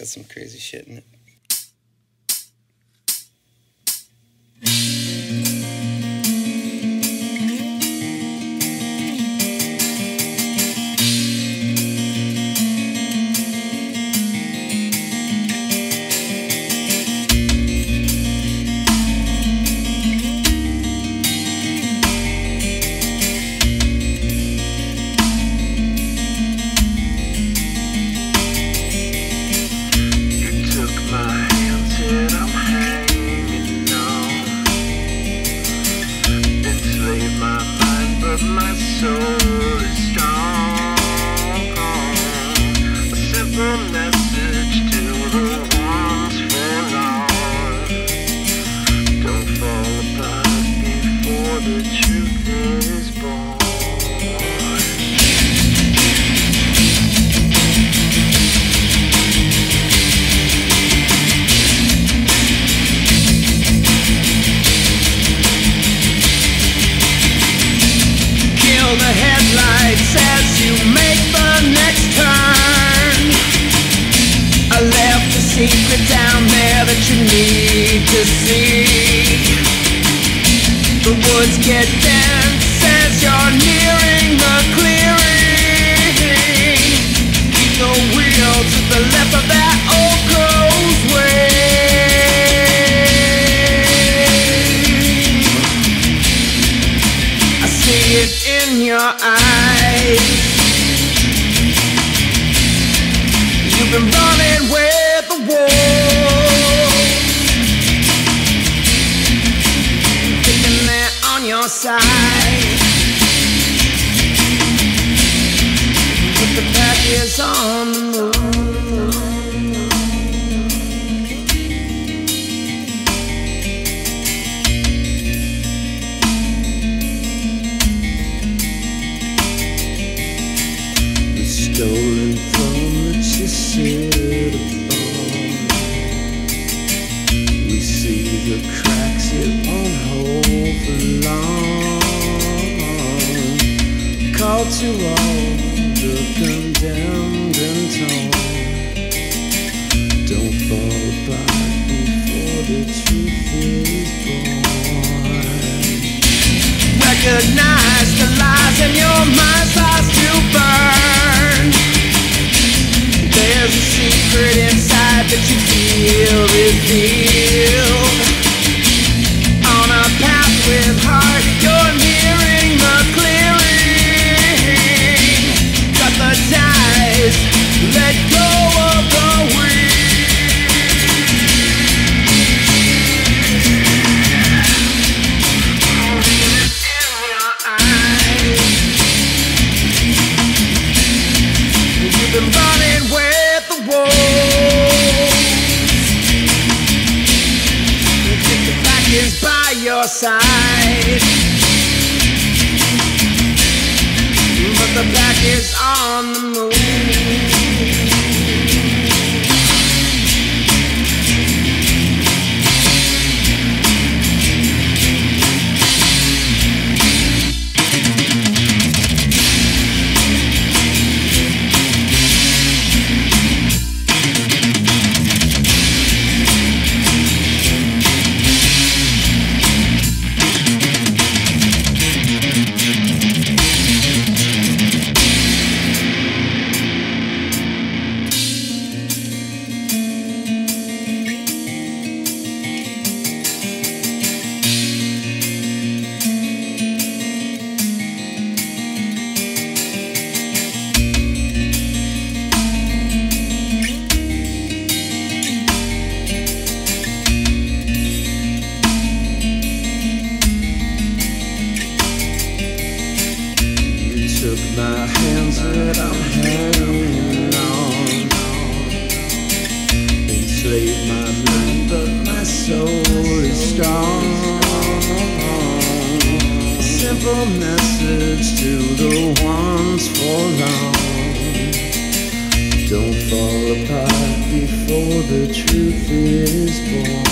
Got some crazy shit in it. Secret down there that you need to see. The woods get dense as you're nearing the clearing. Keep the wheel to the left of that old causeway. I see it in your eyes. You've been running with On your side. But the pack is on the move. Call to all the condemned and torn. Don't fall apart before the truth is born. Recognize the lies in your mind starts to burn. There's a secret inside that you feel revealed. Side. But the pack is on the move. My hands that I'm hanging on. My mind, but my soul is strong. Simple message to the ones. Don't fall apart before the truth is born.